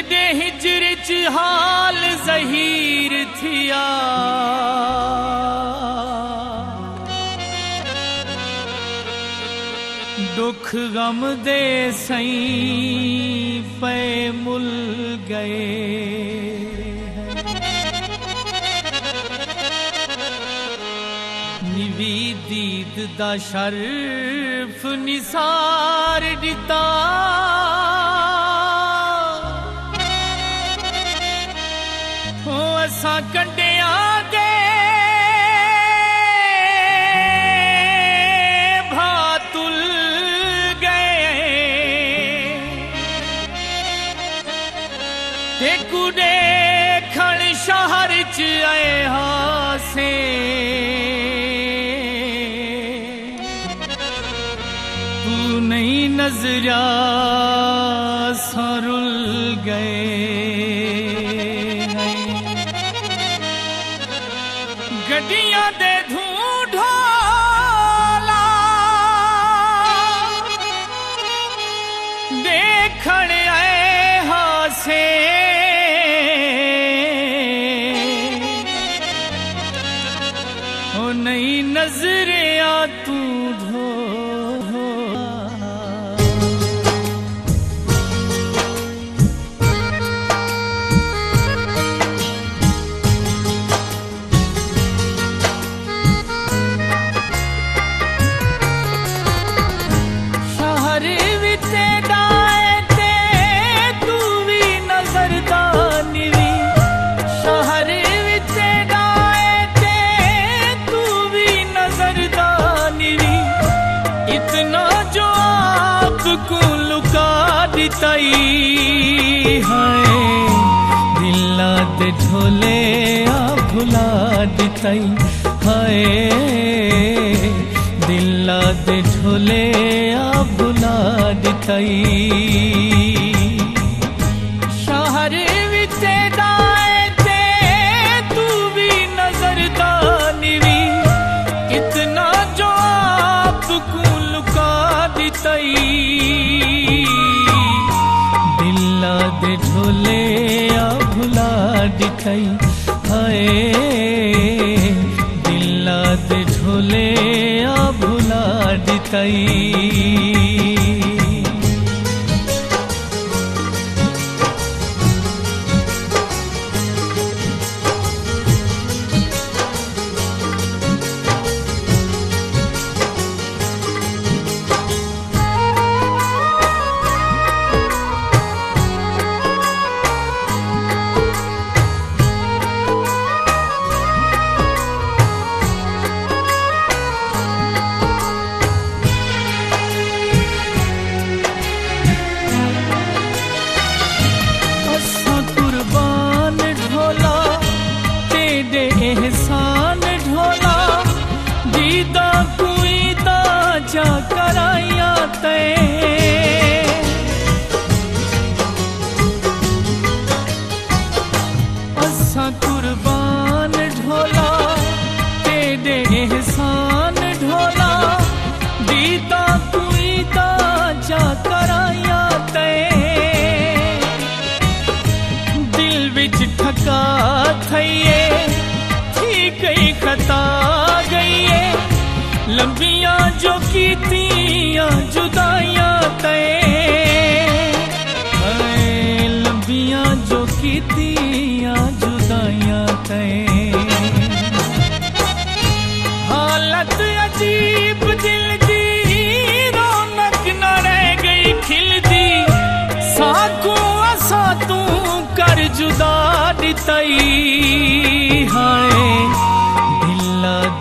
तेरे हिजर च हाल ज़हीर थिया। दुख गम दे सई पे मुल गए निवी दीद दा शर्फ निसार दिता ਕੰਡਿਆਂ ਦੇ ਭਾਤੁਲ ਗਏ। ਤੇ ਖਣ ਸ਼ਹਿਰ ਚ ਆਏ ਹਾਸੇ। ਤੂੰ ਨਹੀਂ ਗਏ। Dinho! दिताई है दिला दे ढोले आ भुला दिताई हाय। दिला दे ढोले आ भुला दिताई दे ढोले आ भुला दिखाई हाय। दिला ढोले आ भुला दिताई लंबियाँ जो कीतियाँ, जुदाइया तय। लंबिया जो कीतियाँ, जुदाइया तय। हालत अजीब दिल दी रौनक न रह गई खिलदी। साकू असा तू कर जुदा दिताई। हाय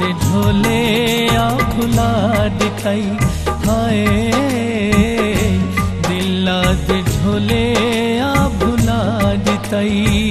दिला झोले आ भुला दिताई हाय दिल ढोले आ भुला दिताई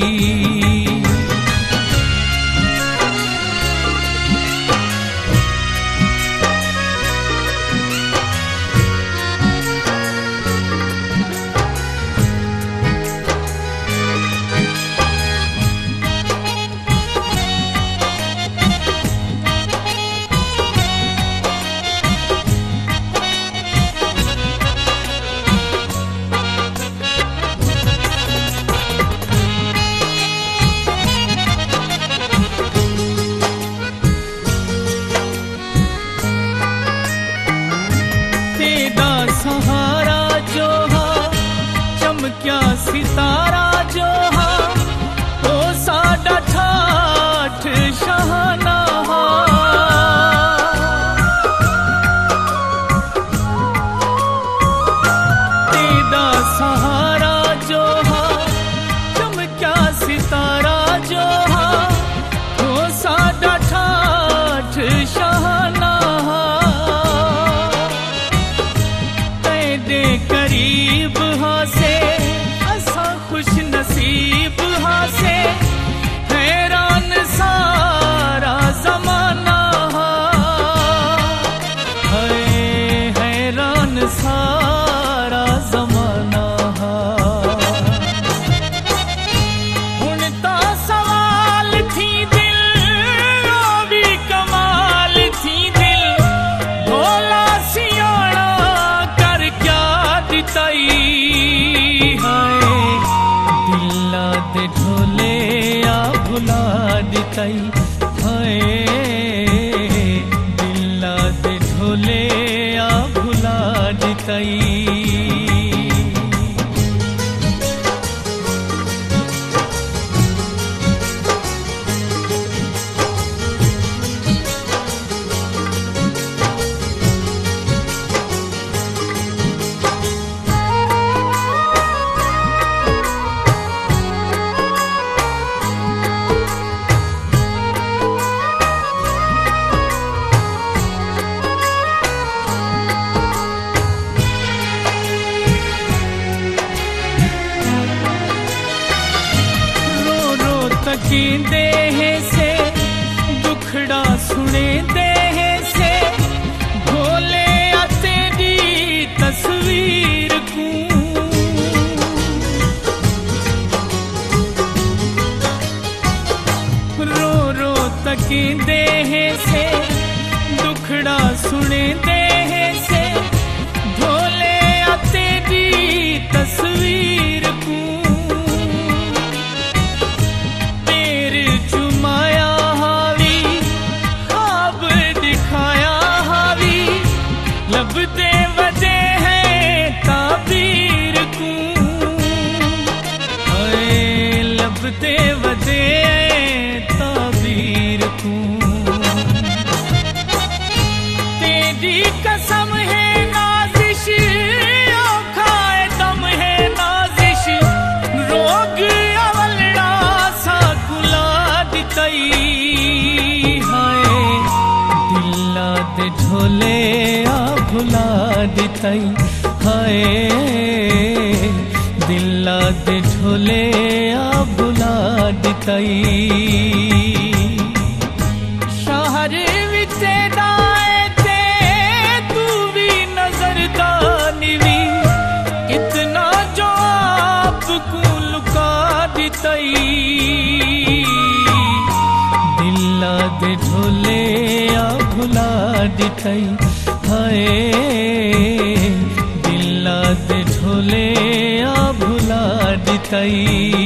Itaí तकी देह से, दुखड़ा सुने देह से। भोले आ तेरी तस्वीर को रो रो तकी देह से, दुखड़ा सुने देह दितई हाय दिल्ला दे ढोले आ भुला दितई शहर विच दाए ते तू भी नज़र दानवी इतना जो आपको लुका दितई। दिल्ला दे ढोले आ भुला दितई हाय ಕೈ